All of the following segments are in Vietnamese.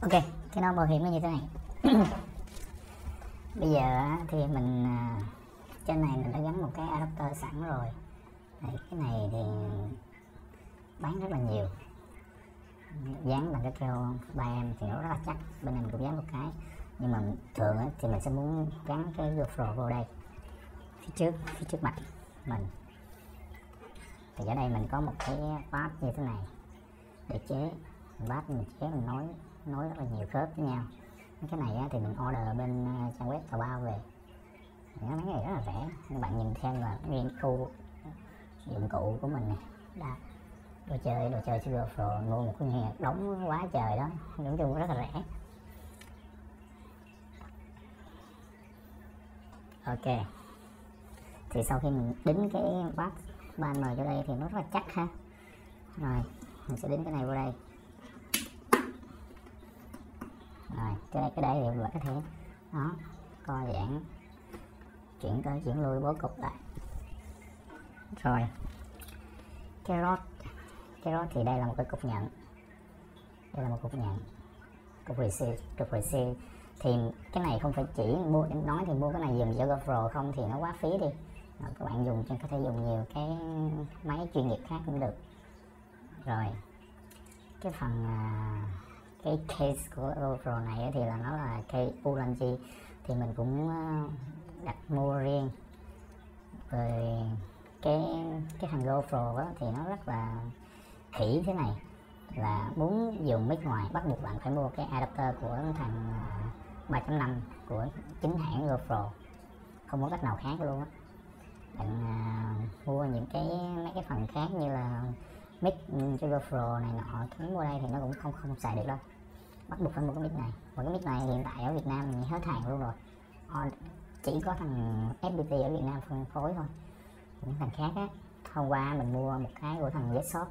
ok cái nón bảo hiểm nó như thế này. Bây giờ thì mình à, trên này mình đã gắn một cái adapter sẵn rồi. Đấy, cái này thì bán rất là nhiều. Dán bằng cái keo ba em thì nó rất là chắc bên này mình cũng dán một cái. Nhưng mà thường thì mình sẽ muốn gắn cái GoPro vô đây phía trước phía trước mặt mình. Thì ở đây mình có một cái pad như thế này để chế bát mình chế mình nối nối rất là nhiều khớp với nhau. Cái này á, thì mình order bên à, trang web tàu bao về. Nó mấy này rất là rẻ. Các bạn nhìn xem là nguyên khu dụng cụ của mình nè. Đồ chơi đồ chơi cho Pro mua một cái nhà đóng quá trời đó. Nói chung rất là rẻ. Ok. Thì sau khi mình đính cái bát ban mờ cho đây thì nó rất là chắc ha. Rồi mình sẽ đính cái này vô đây. Rồi cái đại hiệu đây thì có thể đó co giãn chuyển tới chuyển lui bố cục lại. Rồi cái rod cái rod thì đây là một cái cục nhận đây là một cục nhận cục receive cục receive thì cái này không phải chỉ mua nói thì mua cái này dùng cho GoPro không thì nó quá phí đi. Các bạn dùng cho có thể dùng nhiều cái máy chuyên nghiệp khác cũng được. Rồi cái phần à, cái case của GoPro này thì là nó là cây Ulanzi thì mình cũng ờ, đặt mua riêng. Rồi cái cái thằng GoPro đó thì nó rất là khỉ thế này là muốn dùng mic ngoài bắt buộc bạn phải mua cái adapter của thằng ờ, 3.5 của chính hãng GoPro không có cách nào khác luôn á. Bạn à, mua những cái mấy cái phần khác như là mic ừ, cho GoPro này, họ thắng mua đây thì nó cũng không không xài được đâu. Bắt buộc phải mua cái mic này. Và cái mic này hiện tại ở Việt Nam thì hết hàng luôn rồi. Chỉ có thằng FPT ở Việt Nam phân phối thôi. Những thằng khác á, hôm qua mình mua một cái của thằng Zshop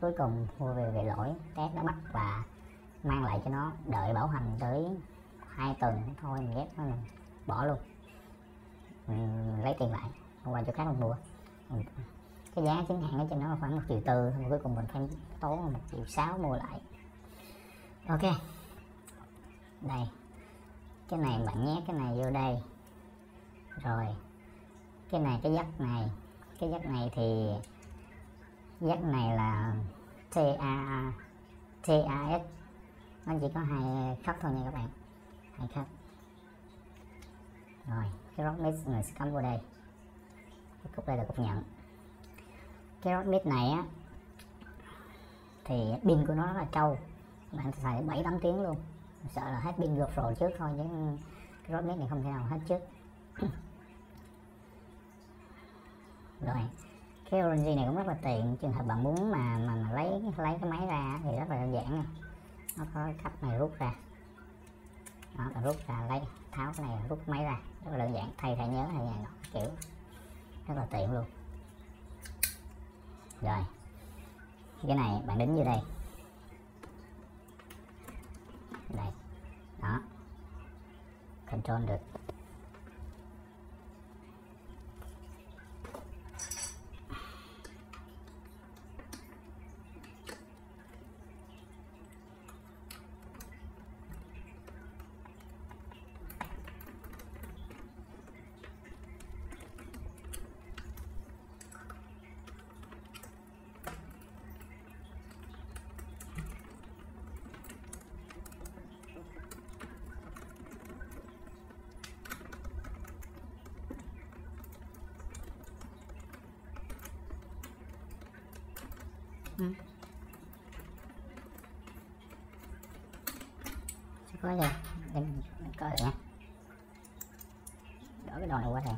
cuối cùng mua về về lỗi, test nó bắt và mang lại cho nó. Đợi bảo hành tới hai tuần thôi, mình ghét nó mình bỏ luôn. Mình lấy tiền lại. Hôm qua chỗ khác không mua. Ừ cái giá chính hãng ở trên nó là khoảng một triệu tư mà cuối cùng mình phải tốn một triệu sáu mua lại. Ok. Đây. Cái này bạn nhét cái này vô đây. Rồi. Cái này, cái dắt này. Cái dắt này thì dắt này là TA TAS nó chỉ có hai khớp thôi nha các bạn. Hai khớp. rồi. Cái rock mix mình sẽ cắm vô đây. Cái cục đây là cục nhận cái rod mid này á thì pin của nó rất là trâu. Bạn xài 7 8 tiếng luôn. Sợ là hết pin GoPro trước thôi chứ cái rod mid này không thể nào hết trước. Rồi cái Orange này cũng rất là tiện. Trường hợp bạn muốn mà mà, mà lấy lấy cái máy ra thì rất là đơn giản nha. Nó có cách này rút ra. Đó là rút ra lấy tháo cái này rút máy ra. Rất là đơn giản. Thay thẻ nhớ hay này nọ kiểu rất là tiện luôn rồi. Cái này bạn đính vô đây. Đây. Đó. Control được. Ừ. có gì? Đừng mình coi nha đỡ cái đồ này quá thèm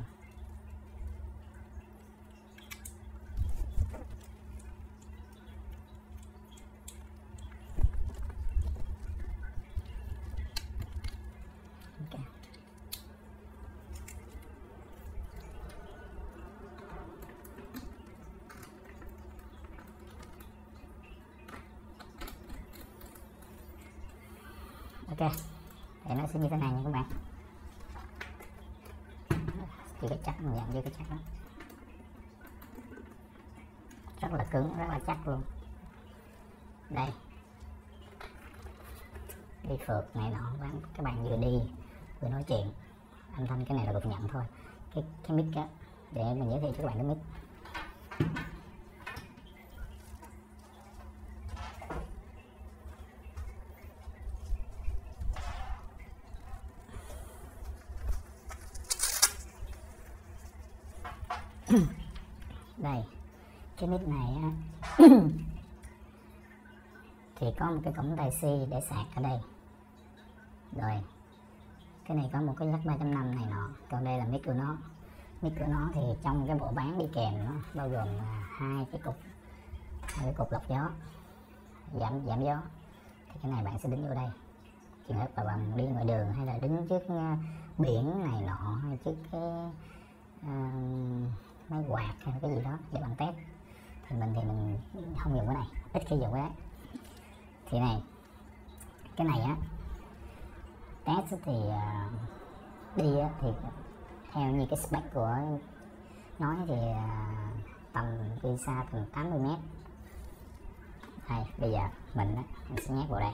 Ok. ok thì nó sẽ như thế này nha các bạn chưa cái chắc mình dạng chưa cái chắc lắm rất là cứng, rất là chắc luôn. Đây. Đi phượt này nọ bán các bạn vừa đi, vừa nói chuyện. Âm thanh cái này là được nhận thôi. Cái cái mic á, để mình giới thiệu cho các bạn cái mic đây cái mic này á thì có một cái cổng tai si để sạc ở đây. Rồi cái này có một cái lắc 3.5 này nọ. Còn đây là mic của nó. Mic của nó thì trong cái bộ bán đi kèm nó bao gồm là hai cái cục hai cái cục lọc gió. Giảm giảm gió. Thì cái này bạn sẽ đứng vô đây. Trường hợp là bạn đi ngoài đường hay là đứng trước à, biển này nọ hay trước cái uh, máy quạt hay cái gì đó để bạn test thì mình thì mình không dùng cái này ít khi dùng cái đấy. Thì này cái này á test thì uh, đi á, thì theo như cái spec của nói thì uh, tầm đi xa tầm 80 mét. Đây bây giờ mình á, mình sẽ nhét vào đây.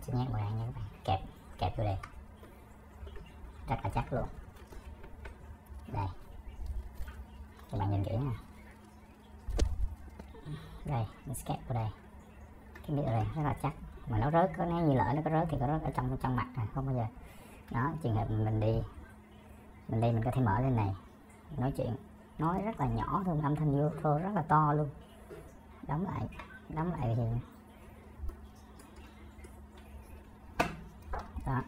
Sẽ nhét vào đây nha các bạn. Kẹp kẹp vô đây rất là chắc luôn. Đây. Các bạn nhìn kỹ nè. Đây mình sketch vào đây. Cái miệng này rất là chắc. Mà nó rớt, có nếu như lỡ nó có rớt thì có rớt ở trong trong mặt này, không bao giờ. Đó, trường hợp mình đi. Mình đi, mình có thể mở lên này. Nói chuyện, nói rất là nhỏ thôi, âm thanh vô thôi rất là to luôn. Đóng lại đóng lại thì đó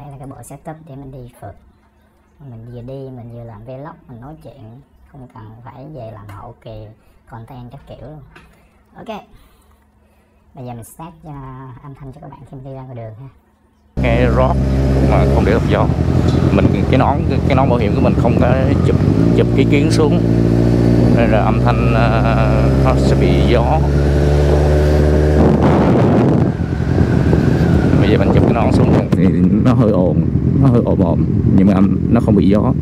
đây là cái bộ setup để mình đi phượt. Mình vừa đi mình vừa làm vlog mình nói chuyện. Không cần phải về làm hậu kỳ content các kiểu luôn ok. Bây giờ mình start cho âm thanh cho các bạn khi mình đi ra ngoài đường ha. Nghe rót mà không để lọc gió. Mình cái nón cái nón bảo hiểm của mình không có chụp chụp cái kiến xuống. Nên là âm thanh uh, nó sẽ bị gió. Bây giờ mình chụp cái nón xuống. Thì nó hơi ồn, nó hơi ồn ồn nhưng mà nó không bị gió.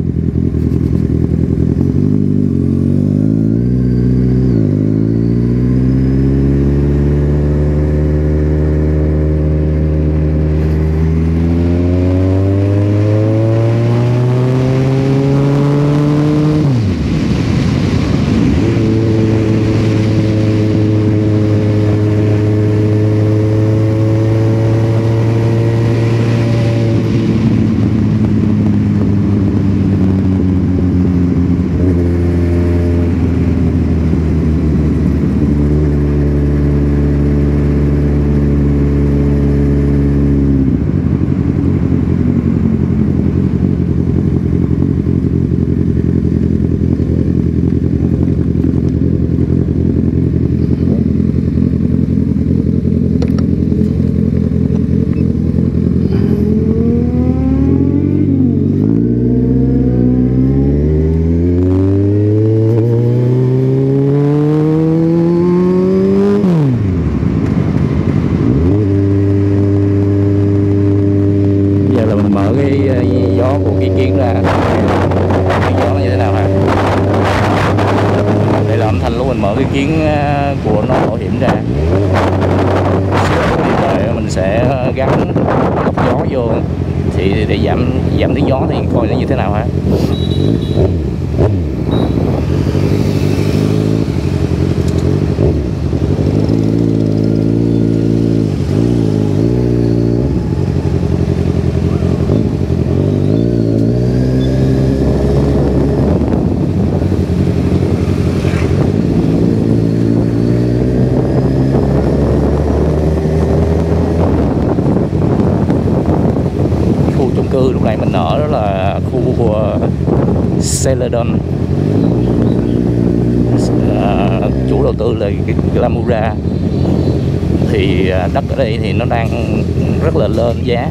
Là lên giá.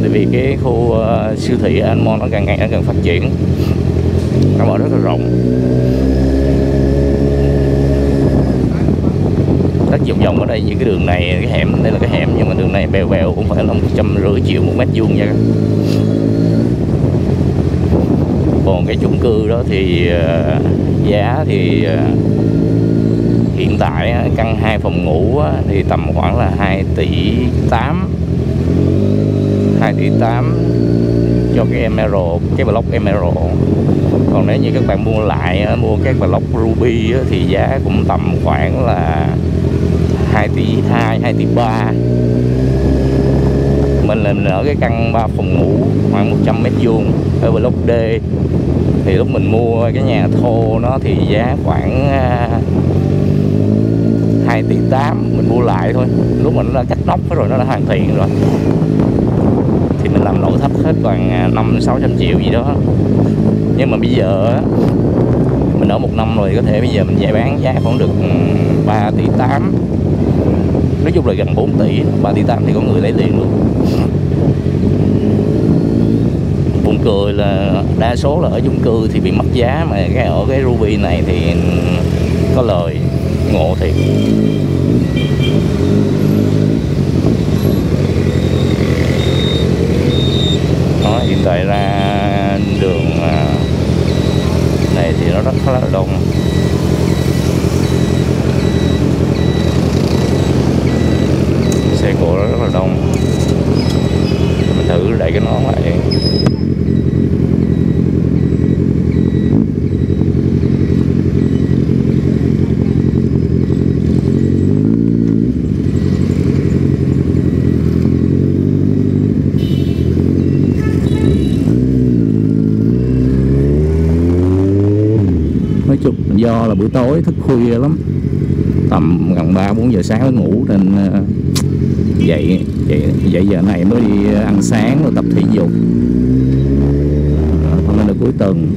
Tại vì cái khu uh, siêu thị Anmon nó càng ngày nó càng phát triển. Nó mở rất là rộng. Rất vòng vòng ở đây những cái đường này cái hẻm đây là cái hẻm nhưng mà đường này bèo bèo cũng phải là một trăm rưỡi triệu một mét vuông nha còn cái chung cư đó thì uh, giá thì uh, tại căn 2 phòng ngủ thì tầm khoảng là 2 tỷ 8 2 tỷ 8 cho cái Emerald, cái block Emerald. Còn nếu như các bạn mua lại mua các block Ruby thì giá cũng tầm khoảng là 2 tỷ 2 2 tỷ 3 mình là mình ở cái căn 3 phòng ngủ khoảng 100 mét vuông, ở block D. Thì lúc mình mua cái nhà thô nó thì giá khoảng à, 2 tỷ 8 mình mua lại thôi. Lúc mà nó đã cắt nóc rồi, nó đã hoàn thiện rồi. Thì mình làm nội thất hết khoảng à, 5 600 triệu gì đó. Nhưng mà bây giờ mình ở một năm rồi, có thể bây giờ mình giải bán giá khoảng được 3 tỷ 8 nói chung là gần 4 tỷ 3 tỷ 8 thì có người lấy liền luôn. Buồn cười là đa số là ở chung cư thì bị mất giá, mà cái ở cái Ruby này thì có lời ngộ thiệt. Đó, hiện tại ra đường à, này thì nó rất khá là đông. Xe cộ rất là đông. Mình thử đẩy cái nón lại nói chung do là buổi tối thức khuya lắm. Tầm gần ba bốn giờ sáng mới ngủ nên ờ, dậy dậy dậy giờ này mới đi ăn sáng rồi tập thể dục. Ờ, Hôm nay là cuối tuần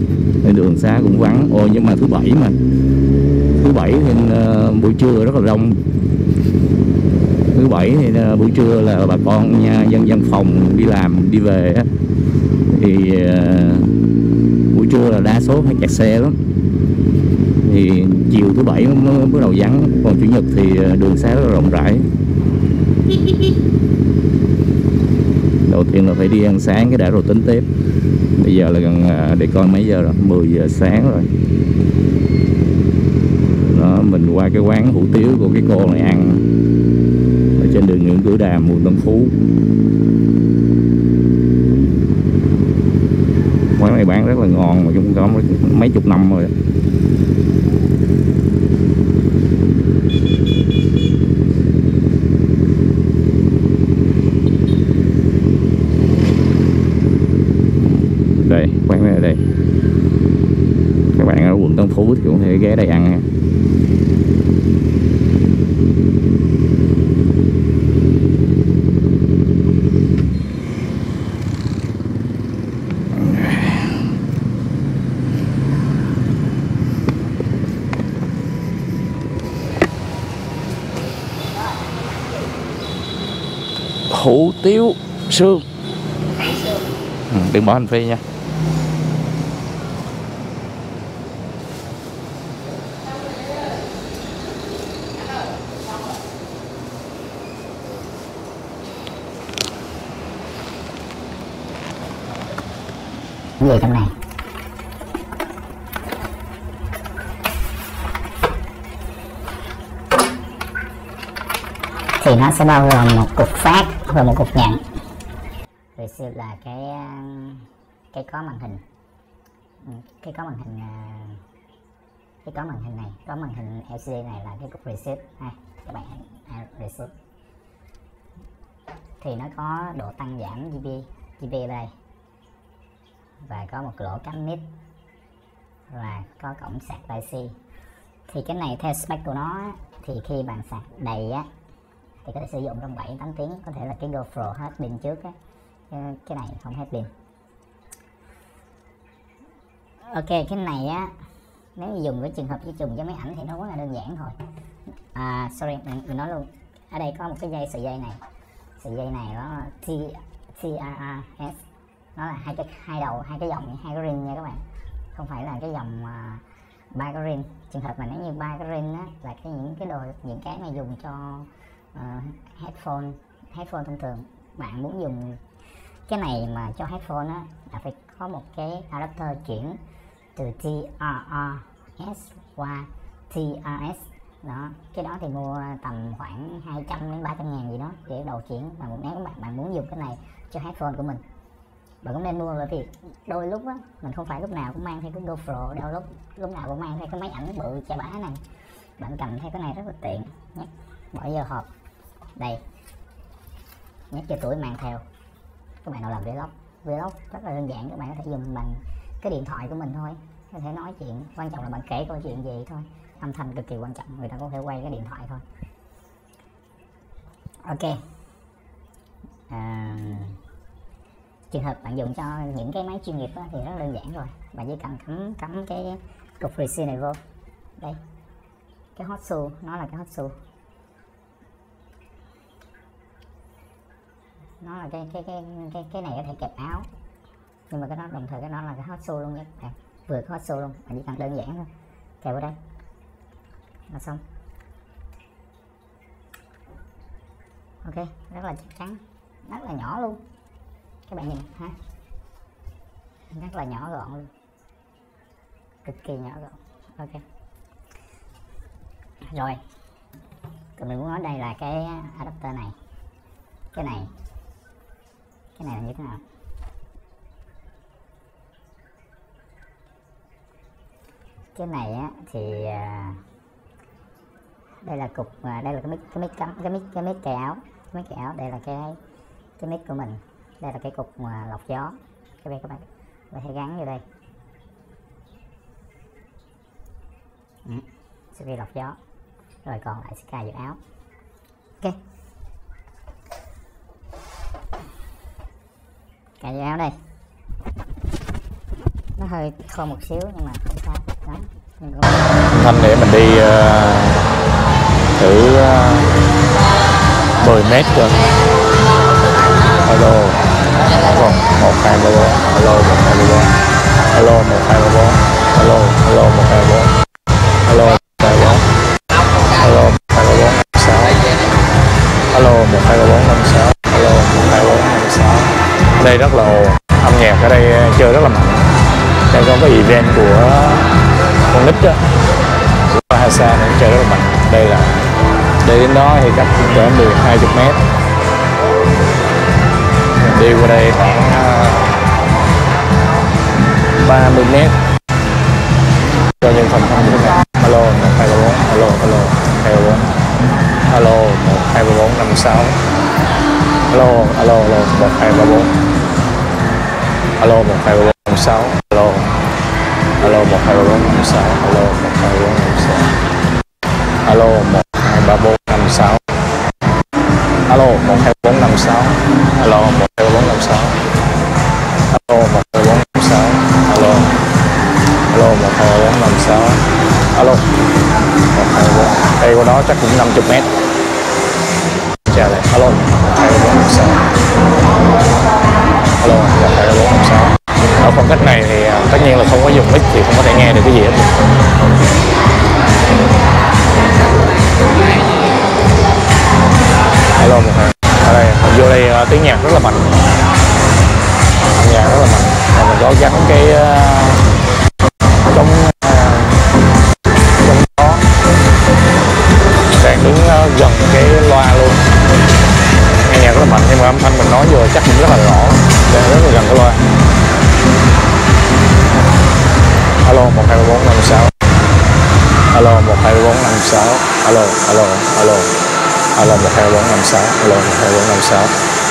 nên đường xá cũng vắng. Ôi nhưng mà thứ bảy mà. Thứ bảy thì ờ, buổi trưa rất là đông. Thứ bảy thì buổi trưa là bà con nha, dân dân phòng đi làm đi về á. Thì buổi trưa là đa số hay kẹt xe lắm thì chiều thứ bảy mới bắt đầu vắng. Còn chủ nhật thì ờ, đường xá rất là rộng rãi. Đầu tiên là phải đi ăn sáng cái đã rồi tính tiếp. Bây giờ là gần à, để coi mấy giờ rồi 10 giờ sáng rồi. Đó mình qua cái quán hủ tiếu của cái cô này ăn. Ở trên đường Nguyễn Cửu Đàm quận Tân Phú. Quán này bán rất là ngon mà cũng có mấy, chục năm rồi đây quán này ở đây các bạn ở quận Tân Phú thì cũng thể ghé đây ăn ha hủ tiếu xương. Ừ, đừng bỏ hành phi nha. Người trong này. Thì nó sẽ bao gồm một cục phát và một cục nhận receive là cái ờ, cái có màn hình. Ừ, cái có màn hình ờ, cái có màn hình này có màn hình LCD này là cái cục receive ha à, các bạn à, receive thì nó có độ tăng giảm GB GB ở đây. Và có một lỗ cắm mic và có cổng sạc Type-C thì cái này theo spec của nó thì khi bạn sạc đầy á thì có thể sử dụng trong 7 8 tiếng có thể là cái GoPro hết pin trước á. Cái này không hết pin. Ok cái này á nếu như dùng cái trường hợp chỉ dùng với máy ảnh thì nó quá là đơn giản thôi. À sorry mình, mình nói luôn. Ở đây có một cái dây sợi dây này. Sợi dây này nó là T TRRS nó là hai cái hai đầu hai cái dòng hai cái ring nha các bạn. Không phải là cái dòng à, ba cái ring. Trường hợp mà nếu như ba cái ring á là cái những cái đồ những cái mà dùng cho uh, headphone headphone thông thường bạn muốn dùng cái này mà cho headphone á là phải có một cái adapter chuyển từ TRRS qua TRS đó cái đó thì mua tầm khoảng 200 đến 300 ngàn gì đó để đầu chuyển. Mà một nếu bạn bạn muốn dùng cái này cho headphone của mình. Bạn cũng nên mua bởi vì đôi lúc á mình không phải lúc nào cũng mang theo cái GoPro đôi lúc lúc nào cũng mang theo cái máy ảnh bự chà bá này. Bạn cầm theo cái này rất là tiện nhé. Bỏ vô hộp đây. Nhắc cho tuổi mang theo. Các bạn nào làm vlog vlog rất là đơn giản các bạn có thể dùng bằng cái điện thoại của mình thôi. Có thể nói chuyện quan trọng là bạn kể câu chuyện gì thôi. Âm thanh cực kỳ quan trọng người ta có thể quay cái điện thoại thôi. Ok. À, trường hợp bạn dùng cho những cái máy chuyên nghiệp thì rất đơn giản rồi. Bạn chỉ cần cắm cắm cái cục receiver này vô đây. Cái hot shoe nó là cái hot shoe. Nó là cái cái cái cái cái này có thể kẹp áo. Nhưng mà cái đó đồng thời cái đó là cái hot shoe luôn nhé. À, vừa có hot shoe luôn bạn chỉ cần đơn giản thôi. Kẹp vào đây. Là xong. Ok rất là chắc chắn. Rất là nhỏ luôn. Các bạn nhìn ha. Rất là nhỏ gọn luôn. Cực kỳ nhỏ gọn. Ok. Rồi. Còn mình muốn nói đây là cái adapter này. Cái này cái này là như thế nào. Cái này á thì à, đây là cục à, đây là cái mic cái mic cắm cái mic cái mic cài áo cái mic cài áo đây là cái cái mic của mình đây là cái cục mà lọc gió. Cái đây các bạn bạn hãy gắn vô đây. Ừ. sẽ đi lọc gió. Rồi còn lại sẽ cài vào áo. Ok cài áo đây. Nó hơi khô một xíu nhưng mà không sao đó nhưng mà thanh để mình đi uh, thử ờ, uh, 10 mét cơ alo. Còn một hai ba. Bốn alo một hai ba. Bốn alo một hai ba. Bốn alo alo một hai ba. Bốn alo. Rất là ồn âm nhạc ở đây ờ, chơi rất là mạnh. Đây có cái event của con nít đó của Hasa này chơi rất là mạnh. Đây là, để đến đó thì cách cũng cỡ 10 20 mét. Mình đi qua đây khoảng ờ, 30 mét. Cho những phần thông của này alo, một hai ba bốn. Alo alo hai ba bốn. Alo, một hai ba bốn năm sáu. Alo alo alo, một hai ba bốn alo, một hai ba bốn sáu. Alo. Alo, một hai ba bốn năm sáu. Alo, một hai ba bốn năm sáu. Alo, một hai ba bốn năm sáu. Alo, một hai bốn năm sáu. Alo, một hai bốn năm sáu. Alo, một hai bốn năm sáu. Alo. Alo, một hai bốn năm sáu. Alo. Một hai bốn. Đây qua đó chắc cũng đây ờ, tiếng nhạc rất là mạnh. Âm nhạc rất là mạnh. Và mình có gắn cái trong trong đó đang đứng ờ, gần cái loa luôn. Nghe nhạc rất là mạnh, nhưng mà âm thanh mình nói vừa chắc cũng rất là rõ. Đang rất là gần cái loa. Alo, một hai bốn năm sáu. Alo, một hai bốn năm sáu. Alo alo alo. Alo 12456 Alo 12456